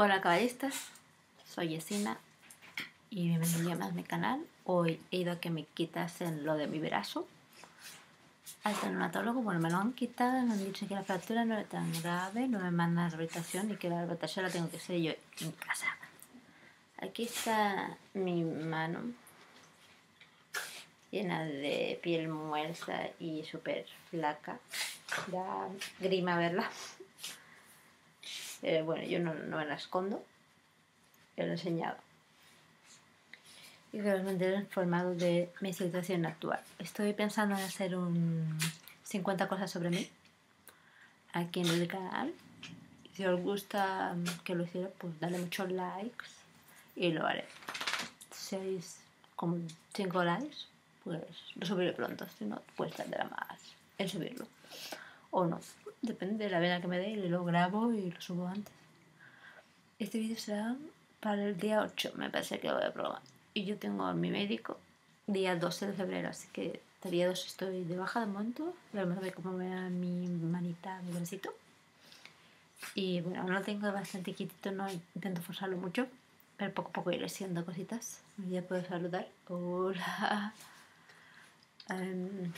Hola caballistas, soy Yesina y bienvenidos a mi canal. Hoy he ido a que me quitasen lo de mi brazo al traumatólogo, bueno, me lo han quitado, me han dicho que la fractura no es tan grave, no me mandan a rehabilitación y que la rehabilitación la tengo que hacer yo en casa. Aquí está mi mano llena de piel muerta y súper flaca. Da grima verla. Pero bueno, yo no, no me la escondo. Yo lo he enseñado. Y que os mantendré informado de mi situación actual. Estoy pensando en hacer un 50 cosas sobre mí aquí en el canal. Si os gusta que lo hiciera, pues dale muchos likes y lo haré. Si es como 5 likes, pues lo subiré pronto. Si no, pues tendrá más en subirlo. O no. Depende de la vena que me dé y lo grabo y lo subo antes. Este vídeo será para el día 8, me parece que lo voy a probar. Y yo tengo a mi médico día 12 de febrero, así que día 2 estoy de baja de momento. Pero me cómo me da mi manita, mi bracito. Y bueno, no lo tengo bastante quietito, no intento forzarlo mucho, pero poco a poco iré haciendo cositas. Ya puedo saludar. Hola. Um,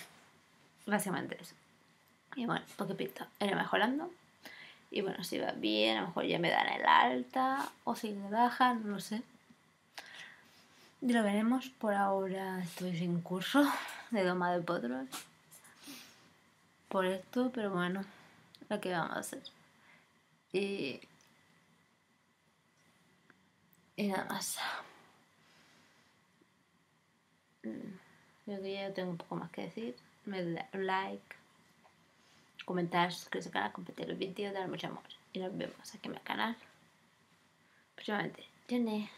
básicamente eso. Y bueno, porque pinta, iré mejorando. Y bueno, si va bien, a lo mejor ya me dan el alta o si me baja, no lo sé. Y lo veremos. Por ahora estoy sin curso de doma de potros. Por esto, pero bueno, lo que vamos a hacer. Y, y nada más. Mm, Creo que ya tengo un poco más que decir. Me da like comentar, suscribirse al canal, compartir el vídeo, dar mucho amor. Y nos vemos aquí en el canal próximamente. Tiene.